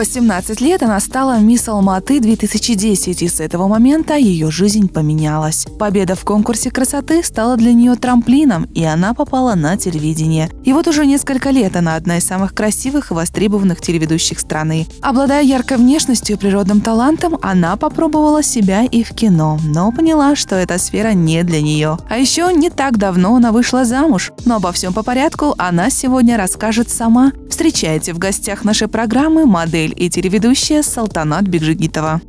В 18 лет она стала мисс Алматы 2010, и с этого момента ее жизнь поменялась. Победа в конкурсе красоты стала для нее трамплином, и она попала на телевидение. И вот уже несколько лет она одна из самых красивых и востребованных телеведущих страны. Обладая яркой внешностью и природным талантом, она попробовала себя и в кино, но поняла, что эта сфера не для нее. А еще не так давно она вышла замуж. Но обо всем по порядку она сегодня расскажет сама. Встречайте в гостях нашей программы модель и телеведущая Салтанат Бекжигитова.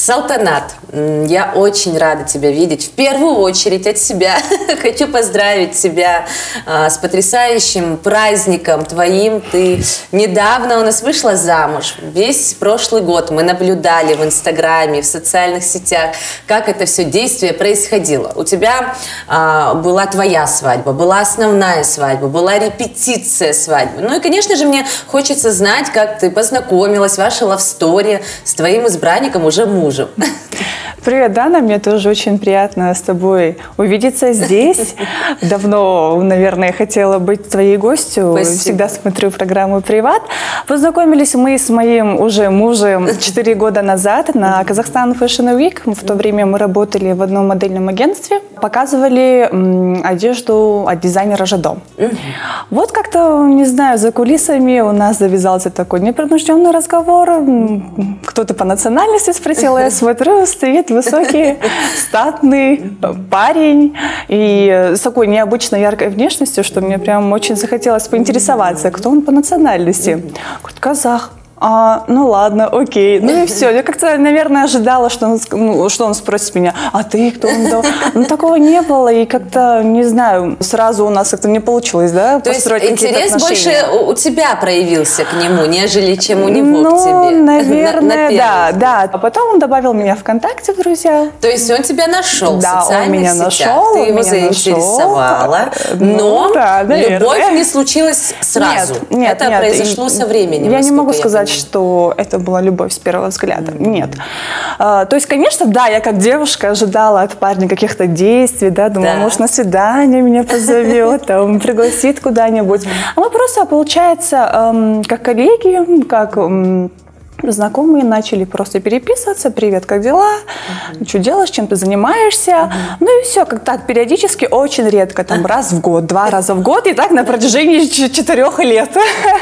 Салтанат, я очень рада тебя видеть. В первую очередь от себя хочу поздравить тебя а, с потрясающим праздником твоим. Ты недавно у нас вышла замуж. Весь прошлый год мы наблюдали в Инстаграме, в социальных сетях, как это все действие происходило. У тебя а, была твоя свадьба, была основная свадьба, была репетиция свадьбы. Ну и, конечно же, мне хочется знать, как ты познакомилась, ваша лавстория с твоим избранником уже мужем мужем. Привет, Дана. Мне тоже очень приятно с тобой увидеться здесь. Давно, наверное, хотела быть твоей гостью. Спасибо. Всегда смотрю программу «Приват». Познакомились мы с моим уже мужем 4 года назад на Казахстан Fashion Week. В то время мы работали в одном модельном агентстве. Показывали одежду от дизайнера Жадо. Вот как-то, не знаю, за кулисами у нас завязался такой непринужденный разговор. Кто-то по национальности спросил, я смотрю, стоит высокий, статный парень и с такой необычной яркой внешностью, что мне прям очень захотелось поинтересоваться, кто он по национальности. Говорит, казах а, ну ладно, окей. Ну и все. Я как-то, наверное, ожидала, что он, ну, что он спросит меня, а ты кто? Он, да? Ну такого не было, и как-то, не знаю, сразу у нас как-то не получилось, да, То есть интерес больше у тебя проявился к нему, нежели чем у него ну, к тебе? Ну, наверное, на, на да, да. А потом он добавил меня ВКонтакте в друзья. То есть он тебя нашел да, в социальных он меня сетях, нашел, ты его заинтересовала, нашел. но ну, да, любовь не случилась сразу. Нет, нет, Это нет. произошло со временем. Я не могу сказать, что это была любовь с первого взгляда. Нет. А, то есть, конечно, да, я как девушка ожидала от парня каких-то действий, да, думала, да. может, на свидание меня позовет, там, пригласит куда-нибудь. А мы просто, получается, эм, как коллеги, как знакомые начали просто переписываться, привет, как дела, uh-huh. что делаешь, чем ты занимаешься, uh-huh. ну и все, как так, периодически, очень редко, там, раз в год, два раза в год, и так на протяжении четырех лет.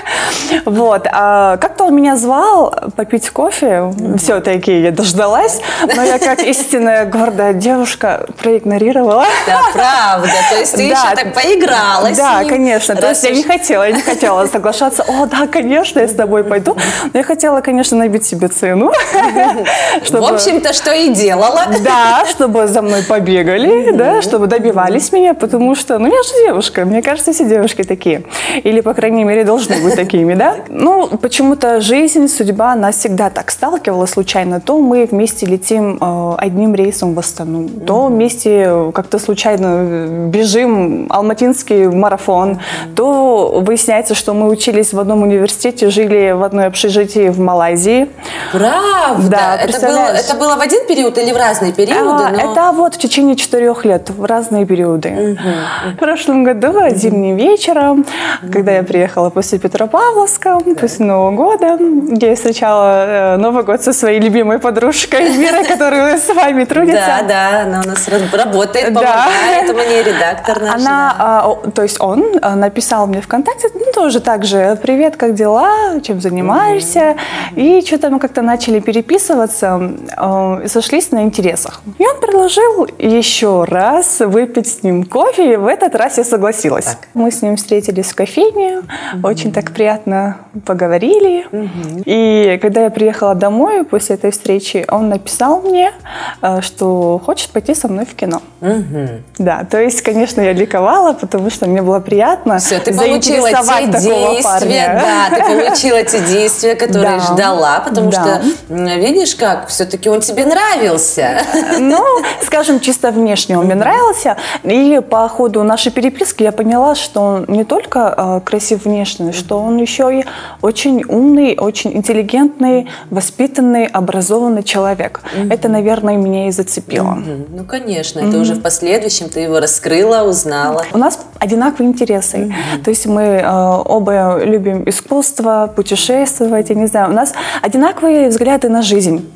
вот, а как-то он меня звал? Попить кофе, все-таки я дождалась, но я как истинная гордая девушка проигнорировала. Да, правда, то есть ты еще так поигралась Да, конечно, то есть я не хотела, я не хотела соглашаться, о, да, конечно, я с тобой пойду, но я хотела, конечно, набить себе цену. В общем-то, что и делала. Да, чтобы за мной побегали, да, чтобы добивались меня, потому что, ну, я же девушка, мне кажется, все девушки такие. Или, по крайней мере, должны быть такими, да. Ну, почему-то жизнь, судьба нас всегда так сталкивала случайно. То мы вместе летим э, одним рейсом в Астану, то вместе как-то случайно бежим алматинский марафон, то выясняется, что мы учились в одном университете, жили в одной общежитии в Малайзии, Азии. Правда? Да, это, было, это было в один период или в разные периоды? А, но... Это вот в течение четырех лет, в разные периоды. Угу. В прошлом году, зимним вечером, угу. когда я приехала после Петропавловска, да. после Нового года, я встречала э, Новый год со своей любимой подружкой Мирой, которая с вами трудится. Да, да, она у нас работает, помогает, мне редактор наш. Она, а, то есть он э, написал мне ВКонтакте, ну, тоже так же, привет, как дела, чем занимаешься? И и что-то мы как-то начали переписываться, э, сошлись на интересах. И он предложил еще раз выпить с ним кофе, и в этот раз я согласилась. Так. Мы с ним встретились в кофейне, угу. очень так приятно поговорили. Угу. И когда я приехала домой после этой встречи, он написал мне, э, что хочет пойти со мной в кино. Угу. Да, то есть, конечно, я ликовала, потому что мне было приятно Все, ты получила те действия, парня. да, ты получила те действия, которые да. ждала ждала, потому да. что видишь как, все-таки он тебе нравился. Ну, скажем, чисто внешне он мне нравился. И по ходу нашей переписки я поняла, что он не только э, красив внешне, что он еще и очень умный, очень интеллигентный, воспитанный, образованный человек. Это, наверное, меня и зацепило. Ну, конечно, это уже в последующем ты его раскрыла, узнала. У нас одинаковые интересы. То есть мы э, оба любим искусство, путешествовать, я не знаю. У нас одинаковые взгляды на жизнь.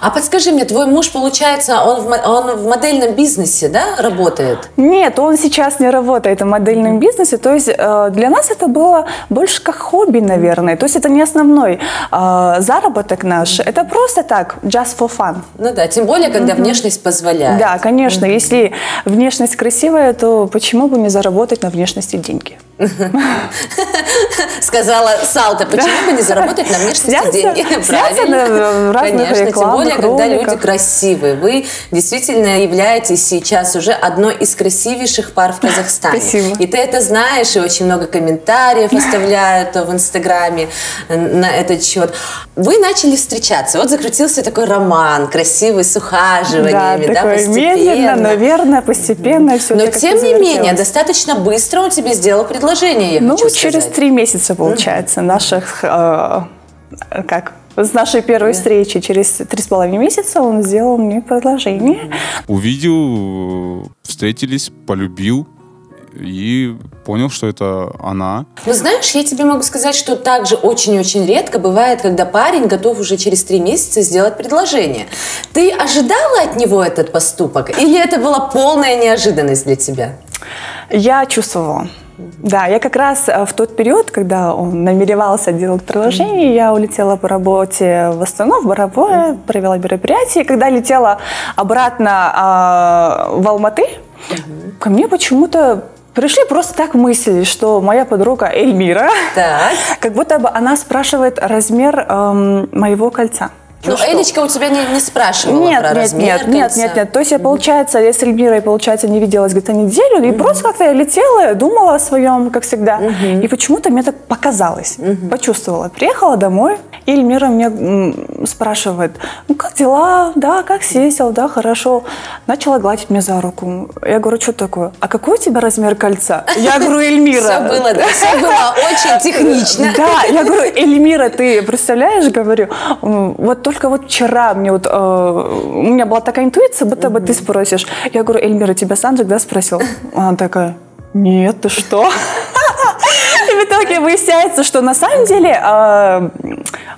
А подскажи мне, твой муж, получается, он в, он в модельном бизнесе, да, работает? Нет, он сейчас не работает в модельном бизнесе. То есть э, для нас это было больше как хобби, наверное. То есть это не основной э, заработок наш. Это просто так, just for fun. Ну да, тем более, когда внешность позволяет. Да, конечно. Если внешность красивая, то почему бы не заработать на внешности деньги? Сказала Салта, почему бы не заработать на внешности деньги? Правильно. Конечно, тем более, когда люди красивые. Вы действительно являетесь сейчас уже одной из красивейших пар в Казахстане. Спасибо. И ты это знаешь, и очень много комментариев оставляют в Инстаграме на этот счет. Вы начали встречаться. Вот закрутился такой роман, красивый, с ухаживаниями, да, да такой постепенно. медленно, но верно, постепенно все Но тем не менее, достаточно быстро он тебе сделал предложение, я Ну, хочу через сказать. три месяца, получается, наших, э, как, с нашей первой встречи, через три с половиной месяца он сделал мне предложение. Увидел, встретились, полюбил и понял, что это она. Ну, знаешь, я тебе могу сказать, что также очень-очень редко бывает, когда парень готов уже через три месяца сделать предложение. Ты ожидала от него этот поступок? Или это была полная неожиданность для тебя? Я чувствовала. Да, я как раз э, в тот период, когда он намеревался делать предложение, я улетела по работе в Астану, в Боровое, провела мероприятие. Когда летела обратно а, в Алматы, ко мне почему-то пришли просто так мысли, что моя подруга Эльмира, Так. как будто бы она спрашивает размер эм, моего кольца. Ну, что? Элечка у тебя не, не спрашивала Нет, про нет, размер нет, нет, кольца? нет, нет. То есть я, получается, я с Эльмирой, получается, не виделась где-то неделю, и просто как-то я летела, думала о своем, как всегда, и почему-то мне так показалось, почувствовала. Приехала домой, и Эльмира мне спрашивает, ну как дела, да, как сесил, да, хорошо. Начала гладить меня за руку. Я говорю, что такое? А какой у тебя размер кольца? Я говорю, Эльмира. Все было, да, все было очень технично. Да, я говорю, Эльмира, ты представляешь, говорю, вот только вот вчера мне вот, э, у меня была такая интуиция, будто бы ты спросишь. Я говорю, Эльмира, тебя Санджик, да, спросил? Она такая, нет, ты что? И в итоге выясняется, что на самом деле э,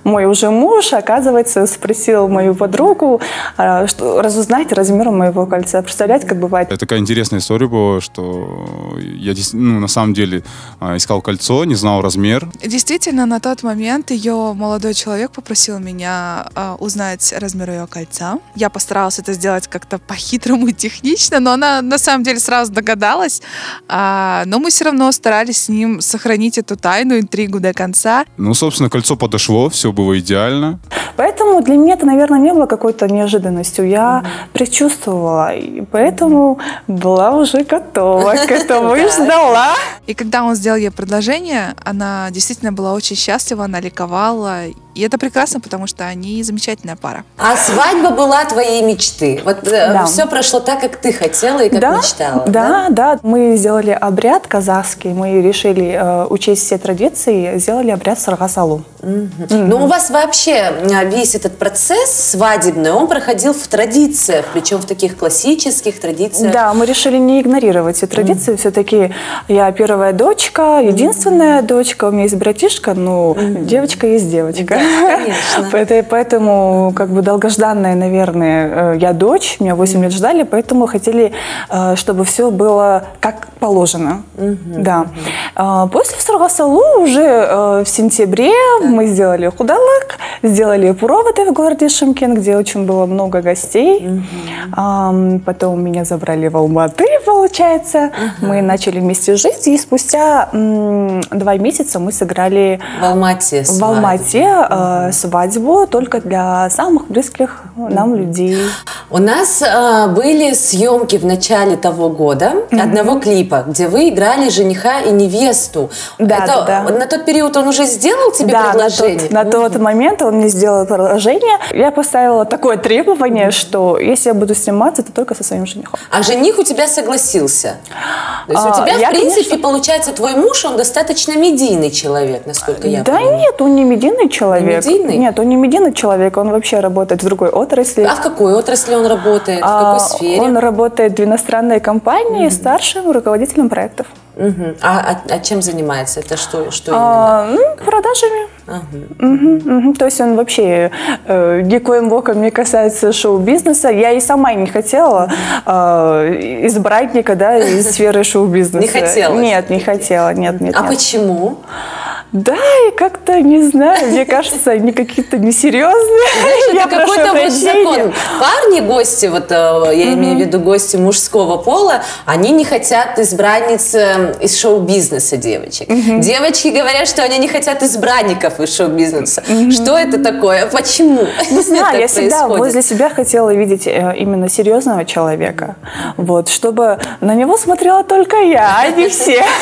мой уже муж, оказывается, спросил мою подругу, э, что, разузнать размер моего кольца. Представляете, как бывает? Это такая интересная история была, что я ну, на самом деле а, искал кольцо, не знал размер. Действительно, на тот момент ее молодой человек попросил меня а, узнать размер ее кольца. Я постаралась это сделать как-то по-хитрому и технично, но она на самом деле сразу догадалась. А, но мы все равно старались с ним сохранить эту тайну, интригу до конца. Ну, собственно, кольцо подошло, все было идеально. Поэтому для меня это, наверное, не было какой-то неожиданностью. Я предчувствовала, и поэтому была уже готова к этому и ждала. И когда он сделал ей предложение, она действительно была очень счастлива, она ликовала. И это прекрасно, потому что они замечательная пара. А свадьба была твоей мечты. Вот Да. все прошло так, как ты хотела и как да, мечтала. да, да, Мы сделали обряд казахский, мы решили э, учесть все традиции, сделали обряд саргасалу. Но у вас вообще а, весь этот процесс свадебный, он проходил в традициях, причем в таких классических традициях. Да, мы решили не игнорировать все традиции. Все-таки я первая дочка, единственная дочка. У меня есть братишка, но девочка есть девочка. Конечно. Поэт- Поэтому, как бы долгожданная, наверное, э, я дочь, меня 8 лет ждали, поэтому хотели, э, чтобы все было как положено. Да. А, После Саргасалу уже э, в сентябре мы сделали худалык, сделали проводы в городе Шымкент, где очень было много гостей. Потом меня забрали в Алматы, получается. Мы начали вместе жить, и спустя два месяца мы сыграли В Алмате в. Алмате э, свадьбу только для самых близких нам людей. У нас а, были съемки в начале того года одного клипа, где вы играли жениха и невесту. Да, Это, да, да. На тот период он уже сделал тебе да, на предложение? тот, на тот момент он мне сделал предложение. Я поставила такое требование, что если я буду сниматься, то только со своим женихом. А жених у тебя согласился? То есть А, у тебя, я, в принципе, конечно- получается, твой муж, он достаточно медийный человек, насколько я да понимаю. нет, он не медийный человек. Не медийный? Нет, он не медийный человек, он вообще работает в другой отрасли. А в какой отрасли он работает? В А, какой сфере? Он работает в иностранной компании старшим руководителем проектов. Угу. А, а, а чем занимается? Это что, что а, именно? ну, продажами. Ага. Угу, угу. То есть он вообще э, никоим боком не касается шоу-бизнеса. Я и сама не хотела э, избрать никогда из сферы шоу-бизнеса. Не хотела? Нет, не хотела. Нет, нет, а нет. почему? Да, и как-то, не знаю, мне кажется, они какие-то несерьезные. Знаешь, это какой-то вот закон. Парни, гости, вот э, я имею в виду гости мужского пола, они не хотят избранниц э, из шоу-бизнеса девочек. Девочки говорят, что они не хотят избранников из шоу-бизнеса. Что это такое? Почему? Не знаю, я всегда возле себя хотела видеть э, именно серьезного человека. Вот, чтобы на него смотрела только я, а не все.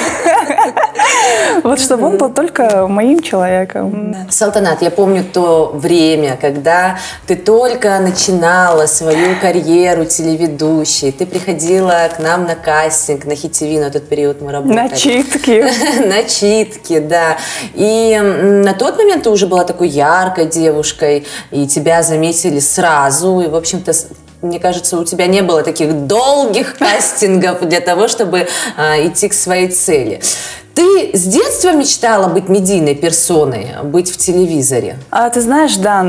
Вот, чтобы он был только только моим человеком. Салтанат, я помню то время, когда ты только начинала свою карьеру телеведущей, ты приходила к нам на кастинг, на хитивину, на тот период мы работали. Начитки. Начитки, да. И на тот момент ты уже была такой яркой девушкой, и тебя заметили сразу, и, в общем-то, мне кажется, у тебя не было таких долгих кастингов для того, чтобы а, идти к своей цели. Ты с детства мечтала быть медийной персоной, быть в телевизоре? А, ты знаешь, да,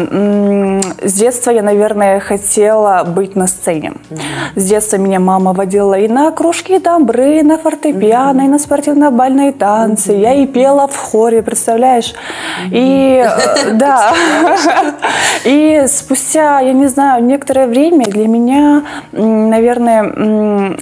с детства я, наверное, хотела быть на сцене. Mm-hmm. С детства меня мама водила и на кружки добры, и на фортепиано, mm-hmm. и на спортивно-бальные танцы. Mm-hmm. Я и пела в хоре, представляешь? Mm-hmm. И э, да, и спустя, я не знаю, некоторое время для меня, наверное,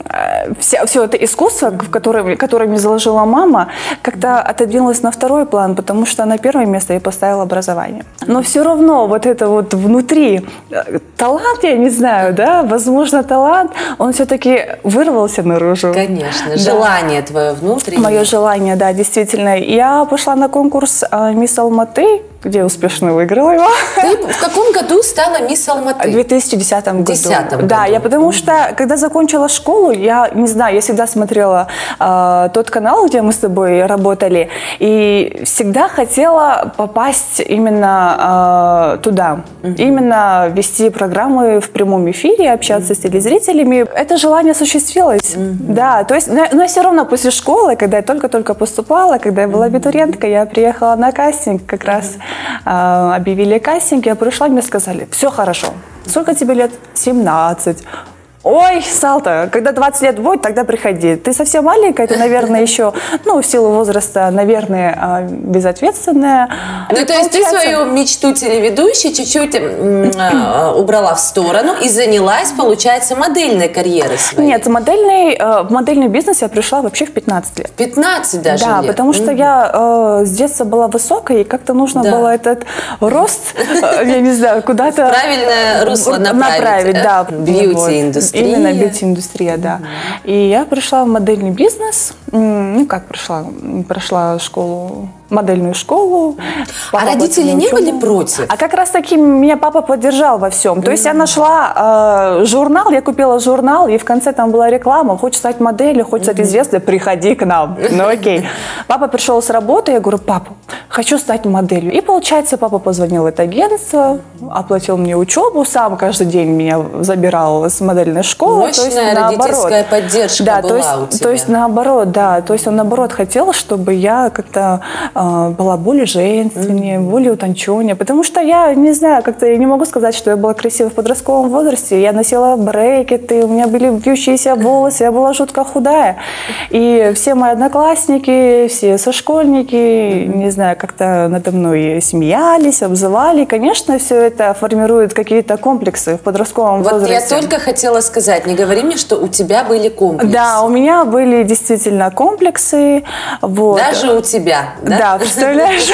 все, все это искусство, в которое, которое мне заложила мама, как-то отодвинулась на второй план, потому что на первое место я поставила образование. Но все равно вот это вот внутри э, талант, я не знаю, да, возможно, талант, он все-таки вырвался наружу. Конечно, желание да. твое внутреннее. Мое желание, да, действительно. Я пошла на конкурс э, «Мисс Алматы», где успешно выиграла его. Ты в каком году стала мисс Алматы? В 2010 году. 2010 году. Да, я потому что, когда закончила школу, я, не знаю, я всегда смотрела э, тот канал, где мы с тобой работали, и всегда хотела попасть именно э, туда. Угу. Именно вести программы в прямом эфире, общаться угу. с телезрителями. Это желание осуществилось. Угу. Да, то есть, но, но все равно после школы, когда я только-только поступала, когда я была абитуриенткой, я приехала на кастинг как раз э, объявили кастинг, я пришла, мне сказали, все хорошо. Сколько тебе лет? 17. Ой, Салта, когда 20 лет будет, тогда приходи. Ты совсем маленькая, ты, наверное, еще, ну, в силу возраста, наверное, а, безответственная. Ну, то есть ты свою мечту телеведущей чуть-чуть а, убрала в сторону и занялась, получается, модельной карьерой своей? Нет, модельный, э, в модельный бизнес я пришла вообще в 15 лет. 15 даже Да, лет. потому что я э, с детства была высокой, и как-то нужно да. было этот рост, я не знаю, куда-то... Правильное русло направить. Направить, да. Бьюти-индустрия индустрия. Именно бьюти-индустрия, да. И я пришла в модельный бизнес. Ну, как пришла? Прошла школу модельную школу. А родители не были против? А как раз таки меня папа поддержал во всем. То есть я нашла э, журнал, я купила журнал, и в конце там была реклама. Хочешь стать моделью, хочешь стать известной, приходи к нам. Ну окей. Папа пришел с работы, я говорю, папа, хочу стать моделью. И получается, папа позвонил в это агентство, оплатил мне учебу, сам каждый день меня забирал с модельной школы. Мощная то есть, родительская наоборот. поддержка да, была то есть, у тебя. То есть наоборот, да. То есть он наоборот хотел, чтобы я как-то а, была более женственнее, mm-hmm. более утонченнее. Потому что я, не знаю, как-то я не могу сказать, что я была красивой в подростковом возрасте. Я носила брекеты, у меня были вьющиеся волосы, я была жутко худая. И все мои одноклассники, все сошкольники, mm-hmm. не знаю, как-то надо мной смеялись, обзывали. конечно, все это формирует какие-то комплексы в подростковом вот возрасте. Вот я только хотела сказать, не говори мне, что у тебя были комплексы. Да, у меня были действительно комплексы. Вот. Даже у тебя, да? Да, представляешь?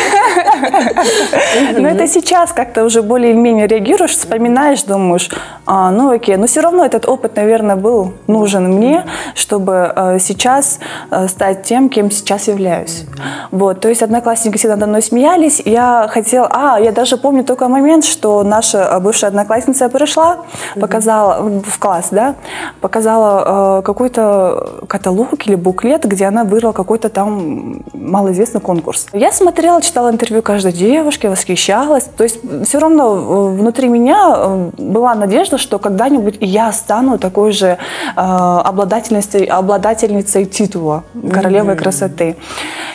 Но это сейчас как-то уже более-менее реагируешь, вспоминаешь, думаешь, а, ну окей, но все равно этот опыт, наверное, был нужен мне, чтобы э, сейчас э, стать тем, кем сейчас являюсь. Вот, то есть одноклассники всегда надо мной смеялись. Я хотела... А, я даже помню только момент, что наша бывшая одноклассница пришла, показала в класс, да, показала э, какой-то каталог или буклет, где она выиграла какой-то там малоизвестный конкурс. Я смотрела, читала интервью каждой девушки, восхищалась. То есть все равно э, внутри меня э, была надежда, что когда-нибудь я стану такой же э, обладательницей, обладательницей титула королевы mm-hmm. красоты.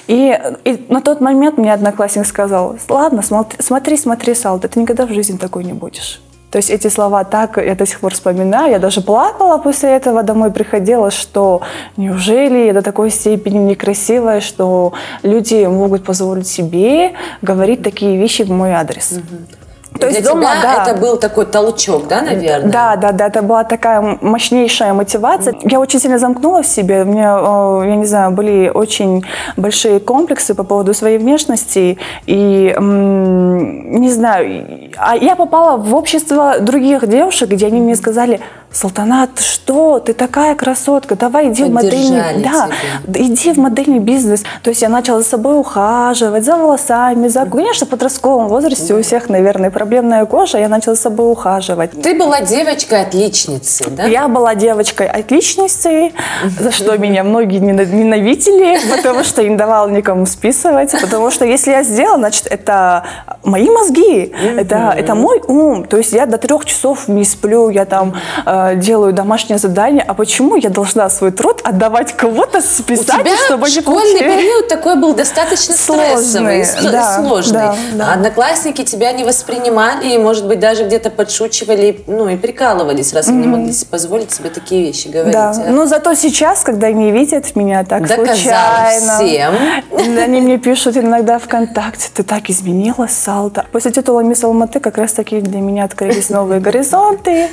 И, и на тот момент мне одноклассник сказал, ладно, смотри, смотри, Салт, ты никогда в жизни такой не будешь. То есть эти слова так я до сих пор вспоминаю. Я даже плакала после этого, домой приходила, что неужели я до такой степени некрасивая, что люди могут позволить себе говорить такие вещи в мой адрес. Угу. То есть Для дома, тебя да. это был такой толчок, да, наверное? Да, да, да, это была такая мощнейшая мотивация. Я очень сильно замкнула в себе. У меня, я не знаю, были очень большие комплексы по поводу своей внешности. И, не знаю, а я попала в общество других девушек, где они мне сказали, Салтанат, что? Ты такая красотка, давай иди в модельный, да, иди в модельный бизнес. То есть я начала за собой ухаживать, за волосами, за, конечно, в подростковом возрасте да. у всех, наверное, проблемная кожа, я начала за собой ухаживать. Ты была девочкой-отличницей, да? Я была девочкой-отличницей, за что меня многие ненавидели, потому что я не давала никому списывать, потому что если я сделала, значит, это мои мозги, это, это мой ум. То есть я до трех часов не сплю, я там э, Э, делаю домашнее задание, а почему я должна свой труд отдавать кого-то списать, У тебя чтобы школьный период такой был достаточно сложный, стрессовый, да, сложный. Да, да. Одноклассники тебя не воспринимали и, может быть, даже где-то подшучивали, ну и прикалывались, раз mm-hmm. они не могли себе позволить себе такие вещи говорить. Да. А? Но зато сейчас, когда они видят меня так Доказала случайно, всем. они мне пишут иногда ВКонтакте, ты так изменилась, Салта. После титула Мисс Алматы как раз таки для меня открылись новые горизонты.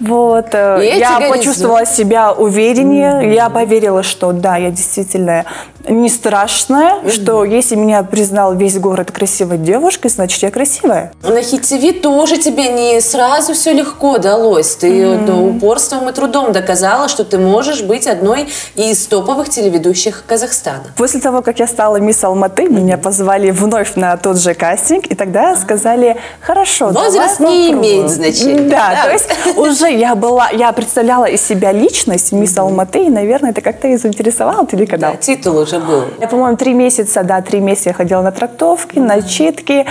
Вот. Вот, э, я почувствовала себя увереннее, mm-hmm. я поверила, что да, я действительно не страшная, mm-hmm. что если меня признал весь город красивой девушкой, значит я красивая. На хитиви тоже тебе не сразу все легко далось. Ты mm-hmm. упорством и трудом доказала, что ты можешь быть одной из топовых телеведущих Казахстана. После того, как я стала мисс Алматы, mm-hmm. меня позвали вновь на тот же кастинг, и тогда сказали, хорошо, Возраст не имеет значения. Да, да, то есть уже я была, я представляла из себя личность мисс Алматы, и, наверное, это как-то и заинтересовало телеканал. Да, титул уже был. Я, по-моему, три месяца, да, три месяца я ходила на трактовки, на читки. 1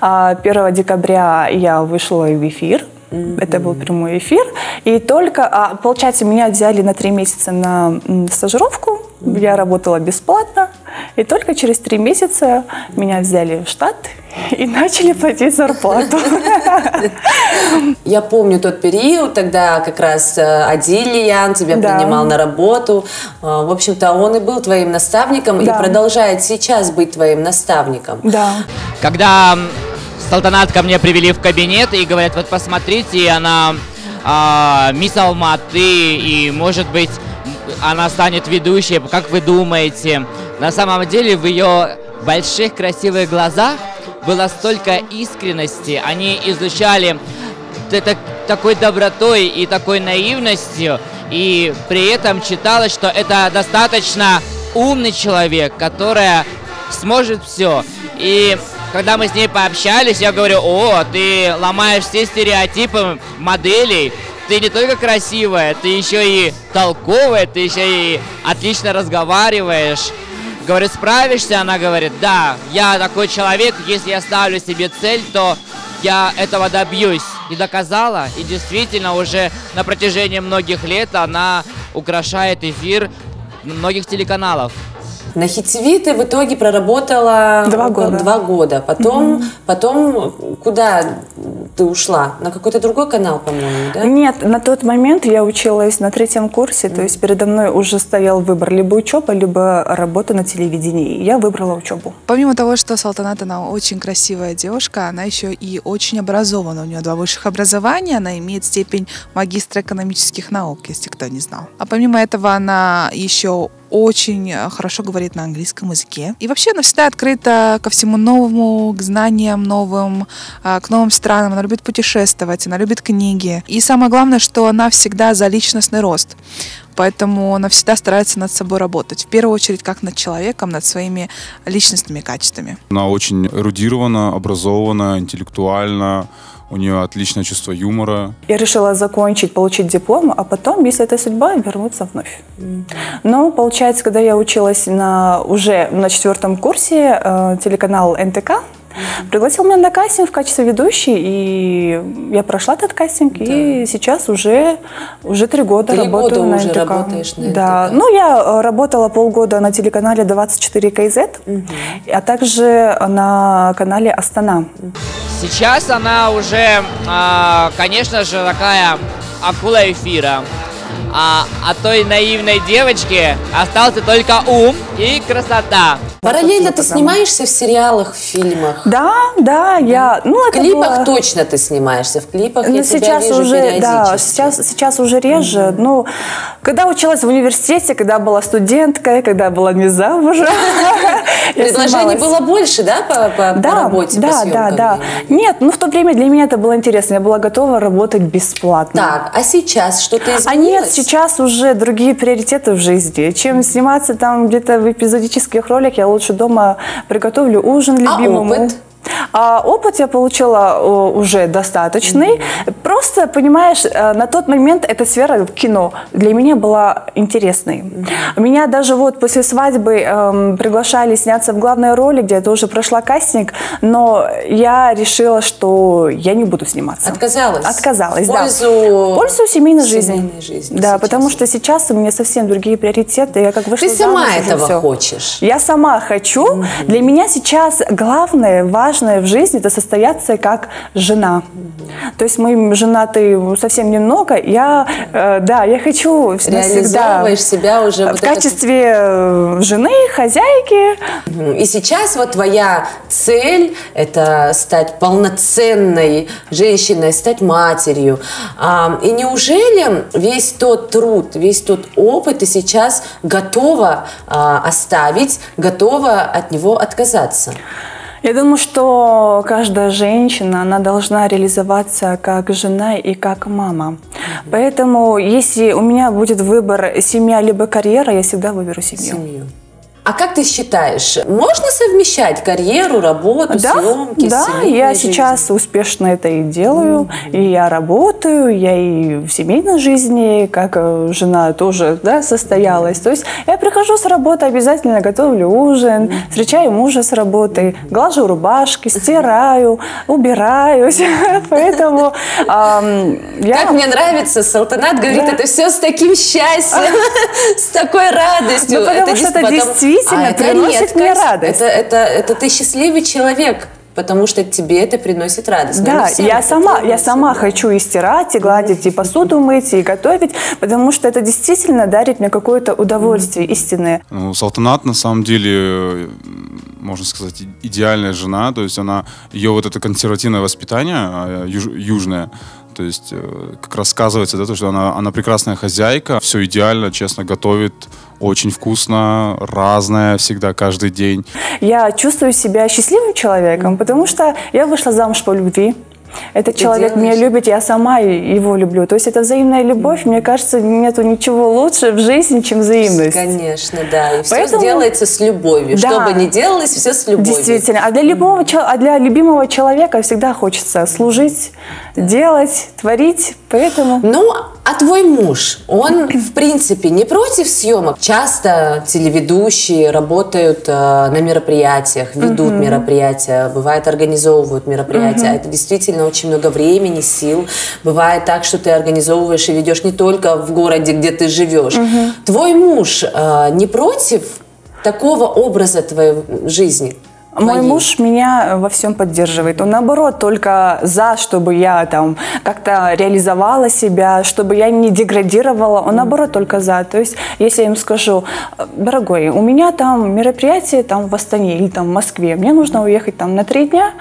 а, декабря я вышла в эфир. Mm-hmm. Это был прямой эфир. И только, а, получается, меня взяли на три месяца на стажировку. Mm-hmm. Я работала бесплатно. И только через три месяца меня взяли в штат и начали платить зарплату. Я помню тот период, тогда как раз э, Адиль Ян тебя да. принимал на работу. Э, в общем-то, он и был твоим наставником да. и продолжает сейчас быть твоим наставником. Да. Когда Салтанат ко мне привели в кабинет и говорят, вот посмотрите, она а, мисс Алматы, и может быть она станет ведущей, как вы думаете? На самом деле в ее больших красивых глазах было столько искренности, они изучали это такой добротой и такой наивностью, и при этом читалось, что это достаточно умный человек, которая сможет все. И когда мы с ней пообщались, я говорю, о, ты ломаешь все стереотипы моделей, ты не только красивая, ты еще и толковая, ты еще и отлично разговариваешь. Говорит, справишься? Она говорит, да, я такой человек, если я ставлю себе цель, то я этого добьюсь. И доказала, и действительно уже на протяжении многих лет она украшает эфир многих телеканалов. На Хитиви ты в итоге проработала два года. Два года. Потом, mm-hmm. потом куда ты ушла? На какой-то другой канал, по-моему, да? Нет, на тот момент я училась на третьем курсе, mm-hmm. то есть передо мной уже стоял выбор либо учеба, либо работа на телевидении. Я выбрала учебу. Помимо того, что Салтанат, она очень красивая девушка, она еще и очень образована. У нее два высших образования, она имеет степень магистра экономических наук, если кто не знал. А помимо этого она еще очень э, хорошо говорит на английском языке. И вообще она всегда открыта ко всему новому, к знаниям новым, э, к новым странам. Она любит путешествовать, она любит книги. И самое главное, что она всегда за личностный рост. Поэтому она всегда старается над собой работать. В первую очередь, как над человеком, над своими личностными качествами. Она очень эрудирована, образована, интеллектуальна, у нее отличное чувство юмора. Я решила закончить, получить диплом, а потом, если это судьба, вернуться вновь. Но, получается, когда я училась на, уже на четвертом курсе, э, телеканал НТК, Пригласил меня на кастинг в качестве ведущей, и я прошла этот кастинг, да. и сейчас уже, уже три года три работаю года на уже НТК. работаешь на да. НТК. Ну, я э, работала полгода на телеканале 24 КЗ, угу. а также на канале Астана. Сейчас она уже, а, конечно же, такая акула эфира. А от той наивной девочки остался только ум и красота. Параллельно ты снимаешься в сериалах, в фильмах? Да, да, я... Ну, в клипах было... точно ты снимаешься, в клипах ну, я сейчас тебя вижу уже, Да, сейчас, сейчас уже реже. Mm-hmm. Ну, когда училась в университете, когда была студенткой, когда была не замужем. Предложений было больше, да, по, по, да, по работе, да, по Да, да, Нет, ну в то время для меня это было интересно. Я была готова работать бесплатно. Так, а сейчас что-то изменилось? А нет, сейчас уже другие приоритеты в жизни. Чем сниматься там где-то в эпизодических роликах, я лучше дома приготовлю ужин любимому. А опыт? А опыт я получила уже достаточный. Mm-hmm. Просто, понимаешь, э, на тот момент эта сфера кино для меня была интересной. Mm-hmm. Меня даже вот после свадьбы эм, приглашали сняться в главной роли, где я тоже прошла кастинг, но я решила, что я не буду сниматься. Отказалась? Отказалась, в пользу... да. В пользу семейной, жизни. жизни. Да, сейчас. потому что сейчас у меня совсем другие приоритеты. Я как вышла Ты сама этого все. хочешь? Я сама хочу. Mm-hmm. Для меня сейчас главное, важное важное в жизни – это состояться как жена. То есть мы женаты совсем немного. Я, э, да, я хочу всегда себя уже в вот качестве это... жены, хозяйки. И сейчас вот твоя цель – это стать полноценной женщиной, стать матерью. И неужели весь тот труд, весь тот опыт ты сейчас готова а, оставить, готова от него отказаться? Я думаю, что каждая женщина, она должна реализоваться как жена и как мама. Поэтому, если у меня будет выбор семья либо карьера, я всегда выберу семью. семью. А как ты считаешь, можно совмещать карьеру, работу, да, съемки? Да, я жизнь? сейчас успешно это и делаю. Mm-hmm. И я работаю, я и в семейной жизни, как э, жена тоже да, состоялась. То есть я прихожу с работы, обязательно готовлю ужин, mm-hmm. встречаю мужа с работы, глажу рубашки, стираю, убираюсь. Поэтому Как мне нравится, Салтанат говорит, это все с таким счастьем, с такой радостью. Ну, потому что это действительно действительно а приносит редкость. мне радость. Это, это, это ты счастливый человек потому что тебе это приносит радость. Да, я сама, я сама хочу и стирать, и гладить, и посуду мыть, и готовить, потому что это действительно дарит мне какое-то удовольствие истинное. Ну, Салтанат на самом деле, можно сказать, идеальная жена, то есть она, ее вот это консервативное воспитание а, юж, южное, то есть э, как рассказывается, да, то, что она, она прекрасная хозяйка, все идеально, честно готовит, очень вкусно, разное всегда, каждый день. Я чувствую себя счастливым человеком, потому что я вышла замуж по любви. Этот Ты человек делаешь? меня любит, я сама его люблю. То есть это взаимная любовь. Мне кажется, нету ничего лучше в жизни, чем взаимность. Конечно, да. И Поэтому... все делается с любовью. Да. Что бы ни делалось, все с любовью. Действительно. А для любого, а для любимого человека всегда хочется служить, да. делать, творить. Поэтому... Ну, а твой муж, он, в принципе, не против съемок? Часто телеведущие работают э, на мероприятиях, ведут uh-huh. мероприятия, бывает организовывают мероприятия. Uh-huh. Это действительно очень много времени, сил. Бывает так, что ты организовываешь и ведешь не только в городе, где ты живешь. Uh-huh. Твой муж э, не против такого образа твоей жизни? Мой муж меня во всем поддерживает. Он наоборот только за, чтобы я там как-то реализовала себя, чтобы я не деградировала. Он наоборот только за. То есть, если я им скажу, дорогой, у меня там мероприятие там в Астане или там в Москве, мне нужно уехать там на три дня,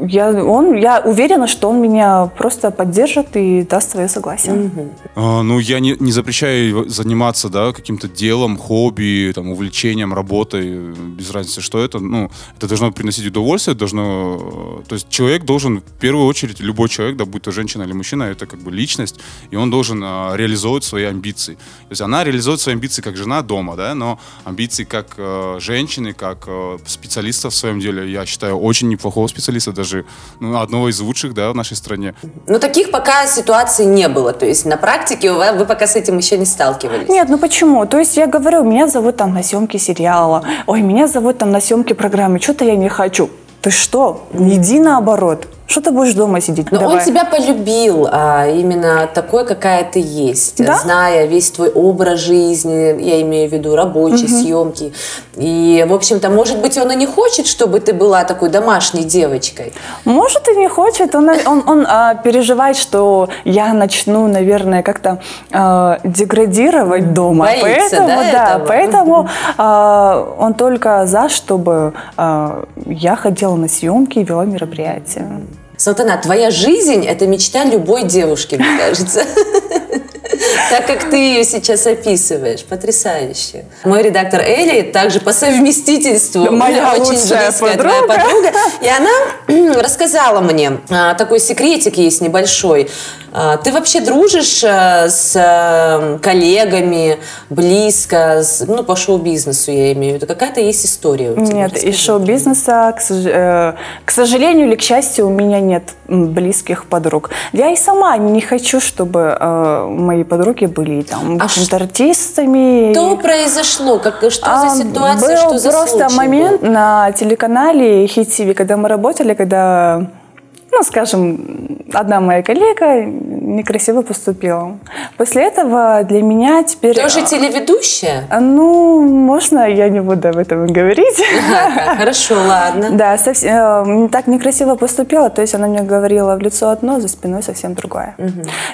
я, он, я уверена, что он меня просто поддержит и даст свое согласие. А, ну, я не, не запрещаю заниматься, да, каким-то делом, хобби, там, увлечением, работой, без разницы, что это. Ну, это должно приносить удовольствие, должно... То есть человек должен, в первую очередь, любой человек, да, будь то женщина или мужчина, это как бы личность, и он должен а, реализовывать свои амбиции. То есть она реализует свои амбиции как жена дома, да, но амбиции как э, женщины, как э, специалиста в своем деле, я считаю, очень неплохого специалиста, даже ну, одного из лучших, да, в нашей стране. Ну, таких пока ситуаций не было, то есть на практике вы пока с этим еще не сталкивались? Нет, ну почему? То есть я говорю, меня зовут там на съемки сериала, ой, меня зовут там на съемки программы, что-то я не хочу. Ты что? Иди наоборот. Что ты будешь дома сидеть? Но Давай. он тебя полюбил а, именно такой, какая ты есть, да? зная весь твой образ жизни, я имею в виду рабочие угу. съемки. И, в общем-то, может быть, он и не хочет, чтобы ты была такой домашней девочкой. Может, и не хочет. Он, он, он а, переживает, что я начну, наверное, как-то а, деградировать дома. Боится, поэтому, да, да этого? поэтому а, он только за, чтобы а, я ходила на съемки и вела мероприятия. Салтана, твоя жизнь – это мечта любой девушки, мне кажется. Так как ты ее сейчас описываешь. Потрясающе. Мой редактор Эли также по совместительству моя очень близкая подруга. подруга. И она рассказала мне, а, такой секретик есть небольшой. А, ты вообще дружишь э, с э, коллегами, близко, с, ну, по шоу-бизнесу я имею в виду? Какая-то есть история у тебя? Нет, из шоу-бизнеса, к, э, к сожалению или к счастью, у меня нет близких подруг. Я и сама не хочу, чтобы мои подруги были там а артистами. Что произошло? Как, что а, за ситуация? Был что за просто момент был? на телеканале Хит ТВ, когда мы работали, когда ну, скажем, одна моя коллега некрасиво поступила. После этого для меня теперь... Тоже телеведущая? А, ну, можно, я не буду об этом говорить. Ага, хорошо, ладно. Да, совсем, э, так некрасиво поступила, то есть она мне говорила в лицо одно, за спиной совсем другое.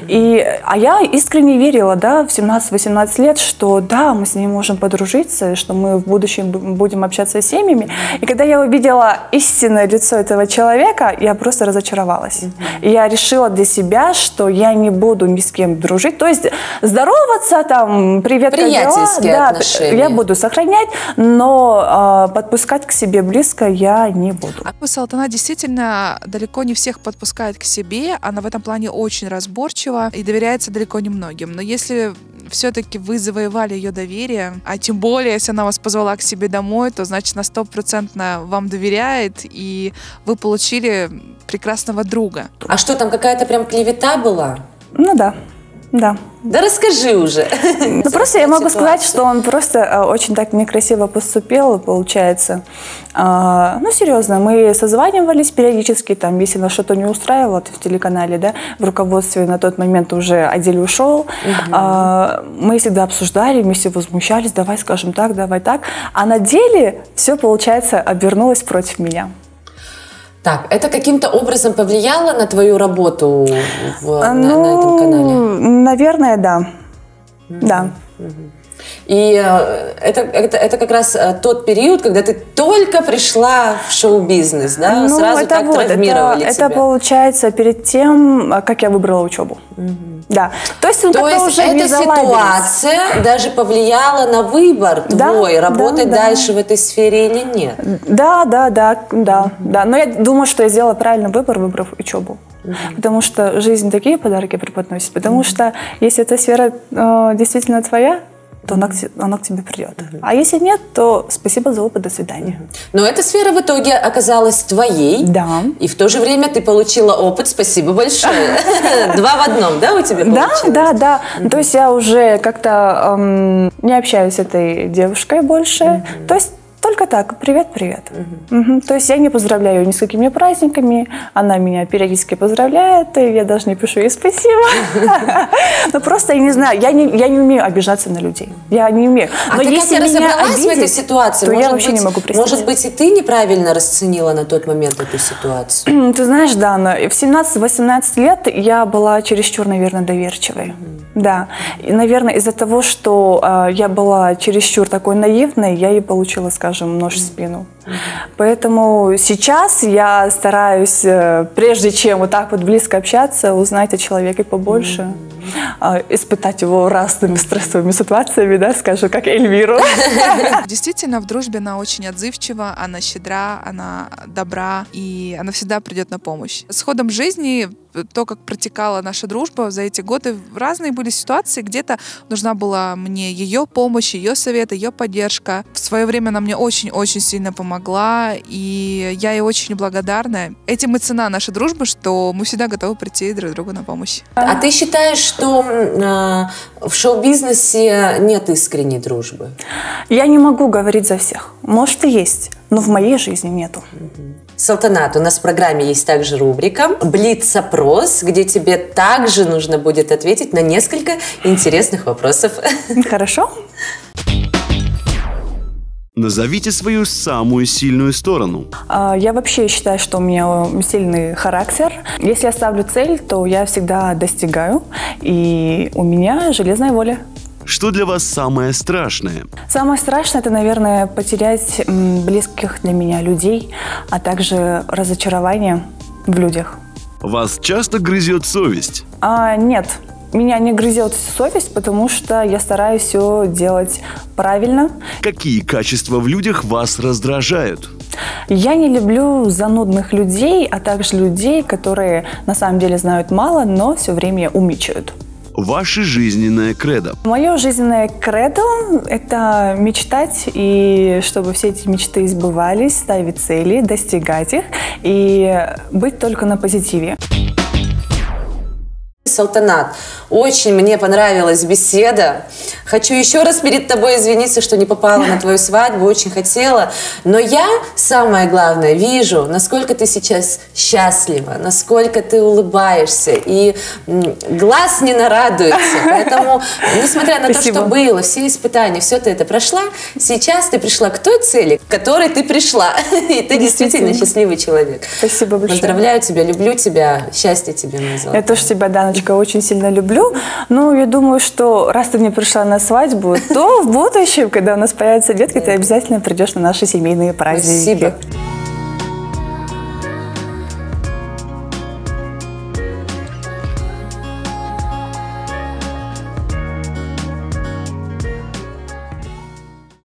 И, а я искренне верила, да, в 17-18 лет, что да, мы с ней можем подружиться, что мы в будущем будем общаться с семьями. И когда я увидела истинное лицо этого человека, я просто разочаровалась разочаровалась. И я решила для себя, что я не буду ни с кем дружить. То есть здороваться, там, привет, Приятельские дела, отношения. Да, я буду сохранять, но э, подпускать к себе близко я не буду. А Салтана действительно далеко не всех подпускает к себе. Она в этом плане очень разборчива и доверяется далеко не многим. Но если все-таки вы завоевали ее доверие, а тем более, если она вас позвала к себе домой, то значит на стопроцентно вам доверяет, и вы получили прекрасного друга. А что там, какая-то прям клевета была? Ну да, да. Да расскажи уже. Ну просто я могу сказать, что он просто э, очень так некрасиво поступил, получается. А, ну серьезно, мы созванивались периодически, там, если нас что-то не устраивало в телеканале, да, в руководстве на тот момент уже отделе ушел, а, мы всегда обсуждали, мы все возмущались, давай скажем так, давай так. А на деле все, получается, обернулось против меня. Так, это каким-то образом повлияло на твою работу в, ну, на, на этом канале? Наверное, да. Mm-hmm. Да. Mm-hmm. И э, это, это, это как раз э, тот период, когда ты только пришла в шоу-бизнес, да? Ну, Сразу это так вот, травмировали это, тебя. Это получается перед тем, э, как я выбрала учебу. Угу. Да. То есть, ну, То есть уже эта ситуация даже повлияла на выбор да, твой, работать да, дальше да. в этой сфере или нет? Да, да, да, да, угу. да. Но я думаю, что я сделала правильный выбор, выбрав учебу. Угу. Потому что жизнь такие подарки преподносит. Потому угу. что если эта сфера э, действительно твоя, то оно, оно к тебе придет. Угу. А если нет, то спасибо за опыт, до свидания. Но эта сфера в итоге оказалась твоей. Да. И в то же время ты получила опыт, спасибо большое. Два в одном, да, у тебя Да, да, да. То есть я уже как-то не общаюсь с этой девушкой больше. То есть только так. Привет, привет. Угу. Угу. То есть я не поздравляю ее ни с какими праздниками. Она меня периодически поздравляет, и я даже не пишу ей спасибо. Но просто я не знаю, я не, я не умею обижаться на людей. Я не умею. А Но ты если меня разобралась в этой обидеть, ситуации? то я вообще быть- не могу простить. Может быть, и ты неправильно расценила на тот момент эту ситуацию? Ты знаешь, Дана, в 17-18 лет я была чересчур, наверное, доверчивой. Да. И, наверное, из-за того, что э, я была чересчур такой наивной, я и получила, скажем, нож в спину. Поэтому сейчас я стараюсь, э, прежде чем вот так вот близко общаться, узнать о человеке побольше, э, испытать его разными стрессовыми ситуациями, да, скажу, как Эльвиру. Действительно, в дружбе она очень отзывчива, она щедра, она добра, и она всегда придет на помощь. С ходом жизни то, как протекала наша дружба за эти годы, разные были ситуации. Где-то нужна была мне ее помощь, ее совет, ее поддержка. В свое время она мне очень-очень сильно помогла, и я ей очень благодарна. Этим и цена нашей дружбы, что мы всегда готовы прийти друг другу на помощь. А ты считаешь, что а, в шоу-бизнесе нет искренней дружбы? Я не могу говорить за всех. Может и есть, но в моей жизни нету. Салтанат, у нас в программе есть также рубрика «Блиц-опрос», где тебе также нужно будет ответить на несколько интересных вопросов. Хорошо? Назовите свою самую сильную сторону. А, Я вообще считаю, что у меня сильный характер. Если я ставлю цель, то я всегда достигаю. И у меня железная воля. Что для вас самое страшное? Самое страшное это, наверное, потерять близких для меня людей, а также разочарование в людях. Вас часто грызет совесть? А, нет, меня не грызет совесть, потому что я стараюсь все делать правильно. Какие качества в людях вас раздражают? Я не люблю занудных людей, а также людей, которые на самом деле знают мало, но все время умничают. Ваше жизненное кредо. Мое жизненное кредо – это мечтать, и чтобы все эти мечты сбывались, ставить цели, достигать их и быть только на позитиве. Салтанат, очень мне понравилась беседа. Хочу еще раз перед тобой извиниться, что не попала на твою свадьбу, очень хотела. Но я, самое главное, вижу, насколько ты сейчас счастлива, насколько ты улыбаешься, и глаз не нарадуется. Поэтому, несмотря на то, Спасибо. что было, все испытания, все ты это прошла, сейчас ты пришла к той цели, к которой ты пришла. И ты действительно Действительно. счастливый человек. Спасибо большое. Поздравляю тебя, люблю тебя, счастья тебе, моя золотая. Я тоже тебя, Даночка, очень сильно люблю. Но я думаю, что раз ты не пришла на свадьбу, то в будущем, когда у нас появятся детки, ты обязательно придешь на наши семейные праздники. Спасибо.